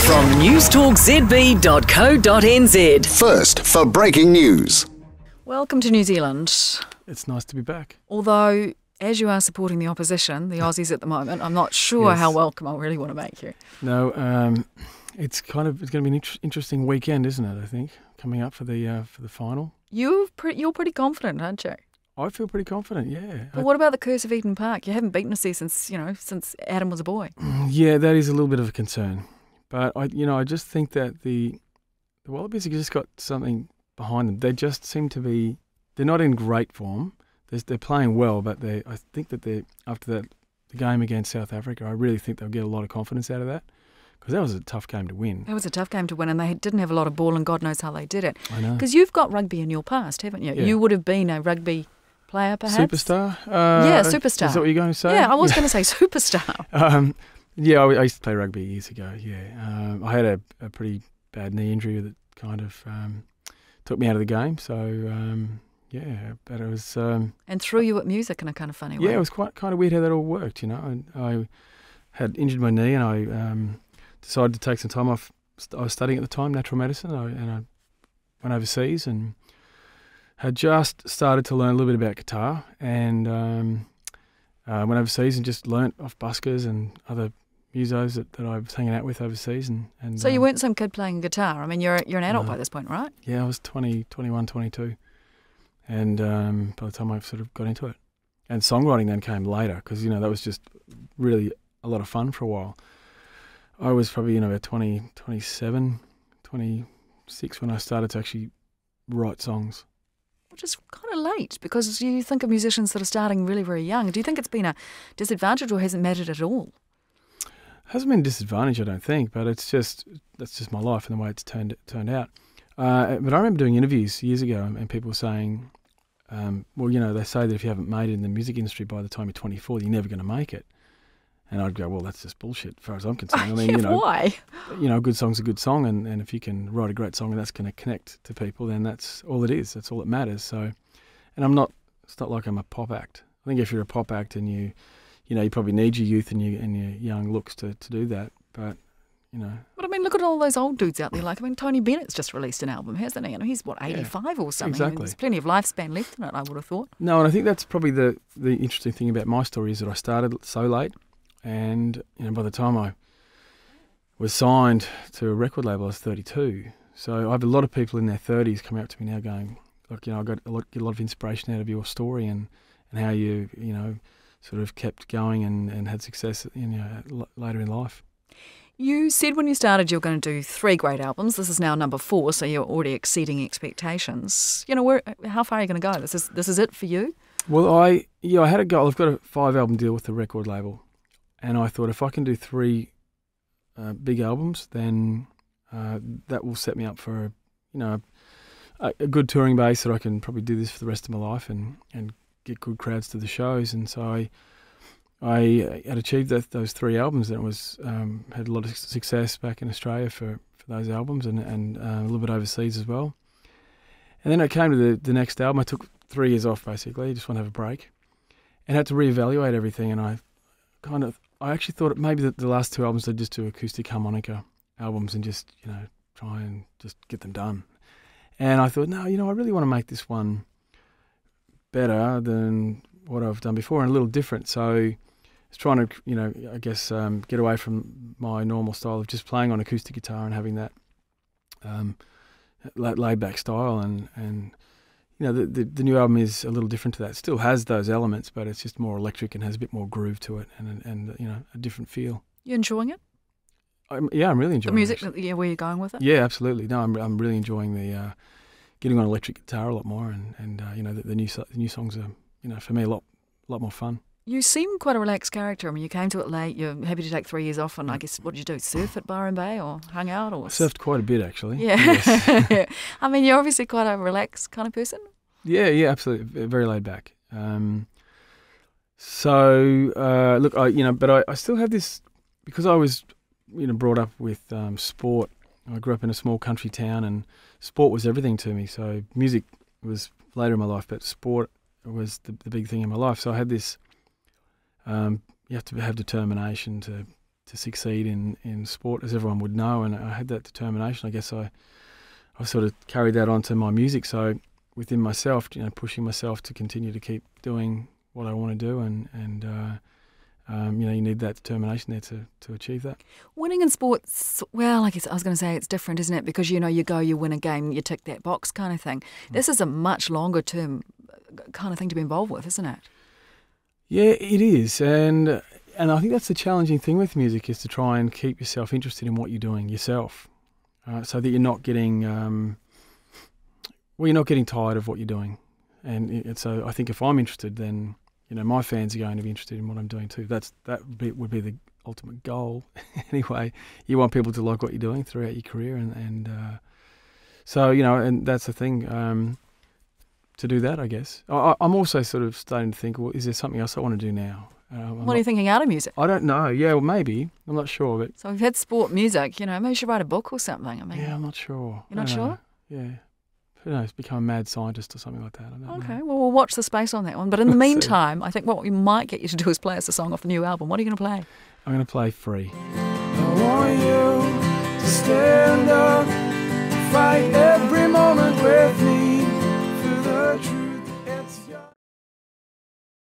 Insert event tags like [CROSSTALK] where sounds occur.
From newstalkzb.co.nz. First for breaking news. Welcome to New Zealand. It's nice to be back. Although, as you are supporting the opposition, the Aussies at the moment, I'm not sure Yes. how welcome I really want to make you. No, um, it's kind of it's going to be an inter- interesting weekend, isn't it? I think coming up for the uh, for the final. You're pretty, you're pretty confident, aren't you? I feel pretty confident. Yeah, But I- what about the curse of Eden Park? You haven't beaten us there since you know since Adam was a boy. [CLEARS THROAT] yeah, that is a little bit of a concern. But I, you know, I just think that the the Wallabies have just got something behind them. They just seem to be they're not in great form. They're, they're playing well, but they I think that they after that the game against South Africa, I really think they'll get a lot of confidence out of that because that was a tough game to win. That was a tough game to win, and they didn't have a lot of ball, and God knows how they did it. I know. Because you've got rugby in your past, haven't you? Yeah. You would have been a rugby player, perhaps. Superstar? Uh, Yeah, Is superstar. that what you're going to say? Yeah, I was going to say [LAUGHS] superstar. [LAUGHS] Um, yeah, I, I used to play rugby years ago. Yeah, um, I had a, a pretty bad knee injury that kind of um, took me out of the game. So um, yeah, but it was um, and threw you at music in a kind of funny way. yeah, it was quite kind of weird how that all worked. You know, and I had injured my knee, and I um, decided to take some time off. I was studying at the time natural medicine, I, and I went overseas and had just started to learn a little bit about guitar, and um, uh, went overseas and just learnt off buskers and other musos that, that I was hanging out with overseas. And, and So you um, weren't some kid playing guitar. I mean, you're you're an adult No. by this point, right? Yeah, I was 20, 21, 22. And um, by the time I sort of got into it. And songwriting then came later because, you know, that was just really a lot of fun for a while. I was probably, you know, about 20, 27, 26 when I started to actually write songs. Which is kind of late because you think of musicians that are starting really, very young. Do you think it's been a disadvantage or hasn't mattered at all? Hasn't been a disadvantage, I don't think, but it's just that's just my life and the way it's turned turned out. Uh, but I remember doing interviews years ago, and people were saying, um, "Well, you know, they say that if you haven't made it in the music industry by the time you're 24, you're never going to make it." And I'd go, "Well, that's just bullshit, as far as I'm concerned. I [LAUGHS] mean, you know, why? you know, a good song's a good song, and, and if you can write a great song and that's going to connect to people, then that's all it is. That's all that matters. So, and I'm not. It's not like I'm a pop act. I think if you're a pop act and you, you know, you probably need your youth and your and your young looks to, to do that. But you know, But I mean, look at all those old dudes out there. Like, I mean, Tony Bennett's just released an album, hasn't he? And he's, what, 85 or something? I mean, exactly. there's plenty of lifespan left in it, I would have thought. no, and I think that's probably the the interesting thing about my story is that I started so late, and you know, by the time I was signed to a record label, I was 32. So I have a lot of people in their 30s coming up to me now, going, "Look, you know, I got a lot, get a lot of inspiration out of your story and and how you you know sort of kept going and, and had success you know later in life." You said when you started you were going to do three great albums. This is now number four, so you're already exceeding expectations. You know, where, how far are you going to go? This is this is it for you? Well, I yeah, I had a goal. I've got a five album deal with the record label, and I thought if I can do three uh, big albums, then uh, that will set me up for a, you know a, a good touring base that I can probably do this for the rest of my life and and get good crowds to the shows. And so I I had achieved that, those three albums, and it was um, had a lot of success back in Australia for, for those albums, and and uh, a little bit overseas as well. And then I came to the, the next album. I took three years off basically. Just want to have a break, and had to reevaluate everything. And I kind of, I actually thought maybe that the last two albums I'd just do acoustic harmonica albums and just you know try and just get them done. And I thought, no, you know, I really want to make this one better than what I've done before and a little different. So I was trying to, you know, I guess um, get away from my normal style of just playing on acoustic guitar and having that um, laid back style and and you know the, the the new album is a little different to that. It still has those elements, but it's just more electric and has a bit more groove to it and and you know a different feel. You enjoying it? I'm, yeah, I'm really enjoying the music, It, yeah, where you're going with it? yeah, absolutely. No, I'm I'm really enjoying the uh, getting on electric guitar a lot more, and and uh, you know the, the new the new songs are you know for me a lot lot more fun. You seem quite a relaxed character. I mean, you came to it late. You're happy to take three years off, and I guess what did you do? Surf at Byron Bay or hung out or I surfed quite a bit actually. Yeah. Yes. [LAUGHS] I mean, you're obviously quite a relaxed kind of person. Yeah, yeah, absolutely. Very laid back. Um, so uh, look, I you know, but I, I still have this because I was you know brought up with um, sport. I grew up in a small country town, and sport was everything to me. So music was later in my life, but sport was the, the big thing in my life. So I had this. Um, you have to have determination to to succeed in, in sport, as everyone would know, and I had that determination. I guess I I sort of carried that onto my music. So within myself, you know, pushing myself to continue to keep doing what I want to do, and and uh, um, you know, you need that determination there to, to achieve that. Winning in sports, well, I guess I was going to say it's different, isn't it? Because you know, you go, you win a game, you tick that box kind of thing. Mm. This is a much longer term uh, kind of thing to be involved with, isn't it? Yeah, it is, and and I think that's the challenging thing with music is to try and keep yourself interested in what you're doing yourself, uh, so that you're not getting um, well, you're not getting tired of what you're doing, and, and so I think if I'm interested, then you know my fans are going to be interested in what I'm doing too. That's that would be, would be the ultimate goal. [LAUGHS] anyway, you want people to like what you're doing throughout your career, and and uh, so you know, and that's the thing. Um, to do that, I guess. I, am also sort of starting to think, well, is there something else I want to do now? Um, what are you thinking out of music? I don't know. Yeah, well, maybe. I'm not sure. But so we've had sport music. You know, maybe you should write a book or something. I mean, yeah, I'm not sure. You're not sure? Yeah who knows, become a mad scientist or something like that. okay, know. well, we'll watch the space on that one. But in the [LAUGHS] meantime, I think what we might get you to do is play us a song off the new album. What are you going to play? I'm going to play Free. I want you to stand up, fight every moment with me the truth.